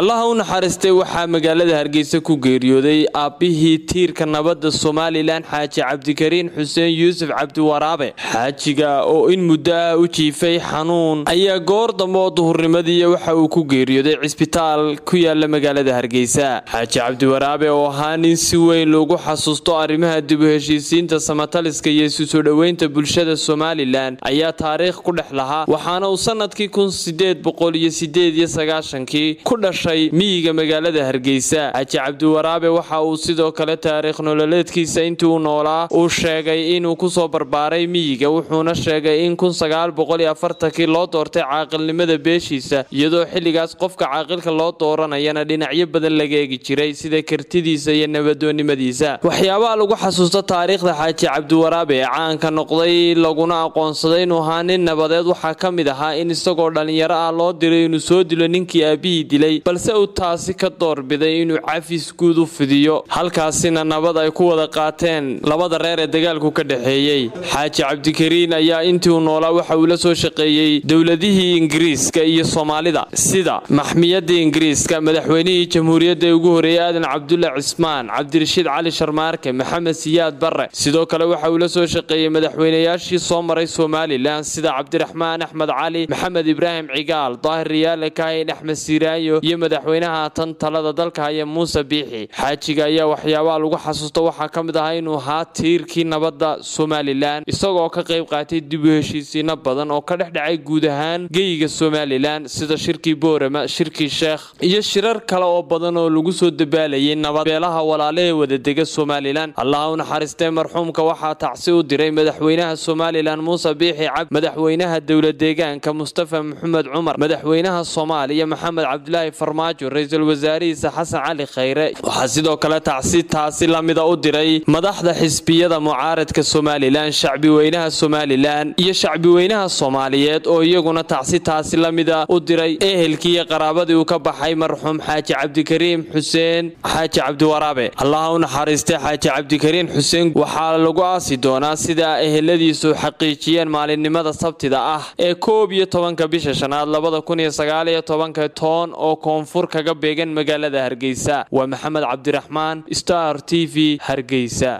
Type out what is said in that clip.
allaha u naxariistay waxaa magaalada hargeysa ku geeriyooday aabbihii tiirka nabadda somalilan xaaji cabdikariin xuseen yuusuf cabdiwaraabe. Xaajiga oo in muddo ah u jiifay xanuun ayaa goor dambe oo duhurnimadii waxa uu ku geeriyooday cisbitaal ku yaalla magaalada hargeysa. Xaaji cabdiwaraabe oo ahaa nin si weyn loogu xasuusto arrimaha dib u heshiisiinta samataliska iyo isu soo dhoweynta bulshada somalilan ayaa taariikh ku dhex lahaa waxaana uu sannadkii kun sideed boqol iyo sideed iyo sagaashankii ku dhashay miyiga magaalada hargeysa. Xaaji cabdiwaraabe waxa uu sidoo kale taariikh nololeedkiisa intii uu noolaa uu sheegay inuu ku soo barbaaray miyiga wuxuuna sheegay in afartankii loo doortay caaqilnimada beeshiisa iyadoo xilligaas qofka caaqilka loo dooranayana dhinacyo badan laga eegi jiray sida kartidiisa iyo nabadoonnimadiisa. Waxyaabaha lagu xasuusto taariikhda xaaji cabdiwaraabe ee caanka noqday laguna aqoonsaday inuu ahaa nin nabadeed waxaa ka mid ahaa in isagoo dhallinyaro ah loo diray inuu soo dilo ninkii aabihii dilay balse uu taasi ka doorbiday inuu cafis guud u fidiyo halkaasina nabad ay ku wada qaateen labada reer ee dagaalku ka dhexeeyey xaaji cabdikariin ayaa intii uu noolaa waxa uu la soo shaqeeyey dowladihii ingiriiska iyo soomaalida sida maxmiyadii ingiriiska madaxweynihii jamhuuriyadda ee ugu horeeyey aadan cabdulla cismaan cabdirashiid cali sharmaarke maxamed siyaad barre. Sidoo kale waxa uu la soo shaqeeyey madaxweynayaashii soo maray somalilan sida cabdiraxmaan axmed cali maxamed ibraahim cigaal daahir riyaale kaahin axmed siiraayo iyo madaxweynaha tan talada dalka haya muuse biixi xaajiga ayaa waxyaabaha lagu xasuusto. Waxaa ka mid ahaa inuu ahaa tiirkii nabadda somalilan isagoo ka qayb qaatay dib u heshiisiino badan oo ka dhex dhacay guud ahaan geyiga somalilan sida shirkii boorama shirkii sheekh iyo shirar kale oo badan oo lagu soo dabaalayay nabad beelaha walaalahee wadadega somalilan allaha u naxariistee marxuumka waxaa tacsi u diray madaxweynaha somalilan muuse biixi cabdi madaxweynaha dowlad deegaanka mustafa maxamed cumar madaxweynaha soomaaliya maxamed cabdilaahi farmaajo ra'iisul wasaarihiisa xasan cali khayre waxaa sidoo kale tacsi taasi lamida u diray madaxda xisbiyada mucaaradka somalilan shacbi weynaha somalilan iyo shacbi weynaha soomaaliyeed oo iyaguna tacsi taasi lamida u diray ehelkii iyo qaraabadii uu ka baxay marxuum xaaji cabdikariim xuseen xaaji cabdiwaraabe allaha u naxariistay xaaji cabdikariin xuseen waxaa lagu aasi doonaa sida eheladiisu xaqiijiyeen maalinimada sabtida ah ee koob iyo tobanka bisha shanaad labada kun iyo sagaal iyo tobanka toon oo koonfur kaga beegan magaalada hargeysa. Waa maxamed cabdiraxmaan star t v hargeysa